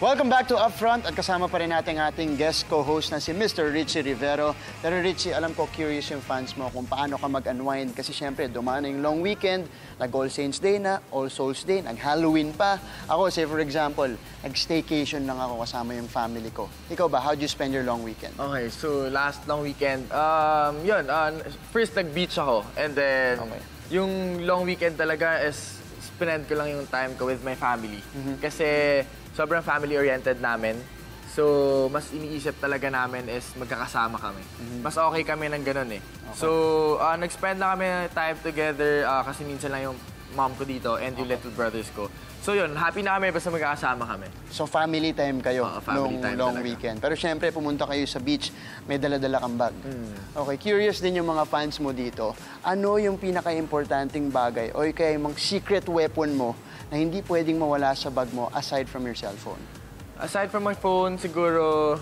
Welcome back to Upfront at kasama pa rin natin ating guest co-host na si Mr. Richie Rivero. Pero Richie, alam ko curious yung fans mo kung paano ka mag-unwind kasi syempre dumaan yung long weekend, nag-All Saints Day na, All Souls Day, nag-Halloween pa. Ako, say for example, nag-staycation lang ako kasama yung family ko. Ikaw ba, how do you spend your long weekend? Okay, so last long weekend, um, yun, uh, first nag-beach ako. And then, Okay. yung long weekend talaga is spend ko lang yung time ko with my family. Mm-hmm. Kasi sobrang family-oriented namin. So, mas iniisip talaga namin is magkakasama kami. Mm-hmm. Mas okay kami ng ganun eh. So, uh, nag-spend na kami time together uh, kasi minsan lang yung mom ko dito and yung little brothers ko. So yun, happy na kami basta magkakasama kami. So family time kayo Oo, family nung time long talaga. weekend. Pero syempre, pumunta kayo sa beach, may dala-dala kang bag. Okay, curious din yung mga fans mo dito. Ano yung pinaka-importanting bagay o kaya yung mga secret weapon mo na hindi pwedeng mawala sa bag mo aside from your cellphone? Aside from my phone, siguro,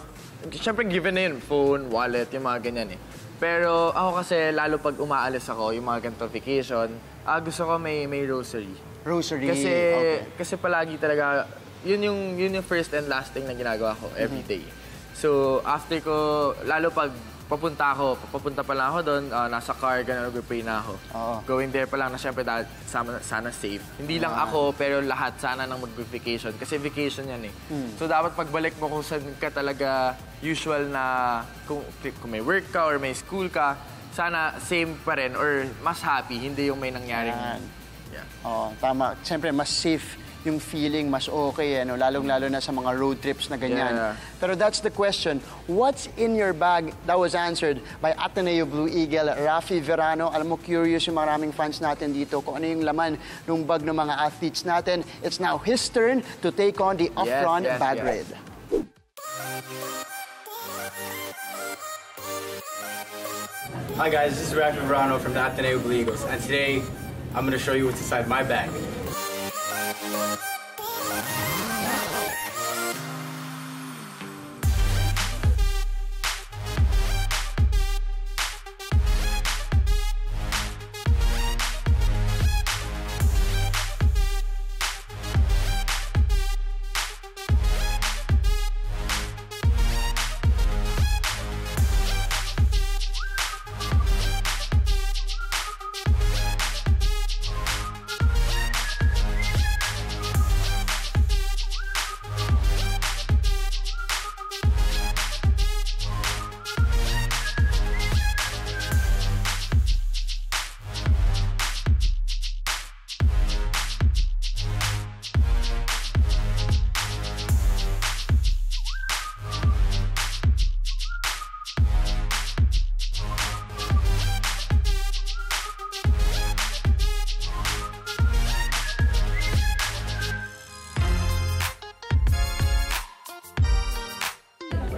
syempre given na yun, phone, wallet, yung mga ganyan eh. Pero ako kasi, lalo pag umaalis ako, yung mga ganito vacation, ah, gusto ko may, may rosary. Rosary. Kasi, okay. kasi palagi talaga, yun yung, yun yung first and last thing na ginagawa ko every day. So, after ko, lalo pag papunta ako, papunta pa lang ako doon, ah, nasa car, gano'n, nag-pray na ako. Oo. Going there pa lang na syempre dahil sana, sana safe. Hindi lang ako, pero lahat sana nang mag-vacation. Kasi vacation yan eh. So dapat pagbalik mo kung saan ka talaga usual na, kung, kung may work ka or may school ka, sana same pa rin or mas happy, hindi yung may nangyaring... Yan. Yeah. Oo, tama. Siyempre, mas safe yung feeling, mas okay, ano, lalong-lalo na sa mga road trips na ganyan. Yeah. Pero that's the question. What's in your bag? That was answered by Ateneo Blue Eagle, Rafi Verano. Alam mo, curious yung maraming fans natin dito kung ano yung laman ng bag ng mga athletes natin. It's now his turn to take on the off-run yes, bag yes. raid. Hi guys, this is Rafi Verano from the Ateneo Eagles, and today I'm going to show you what's inside my bag.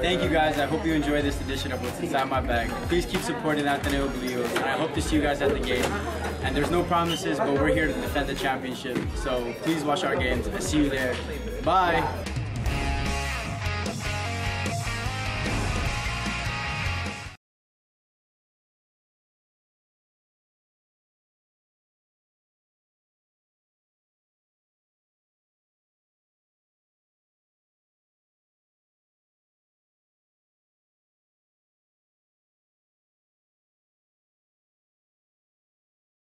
Thank you guys. I hope you enjoyed this edition of What's Inside My Bag. Please keep supporting Ateneo Blue and I hope to see you guys at the game. And there's no promises, but we're here to defend the championship. So please watch our games. I see you there. Bye.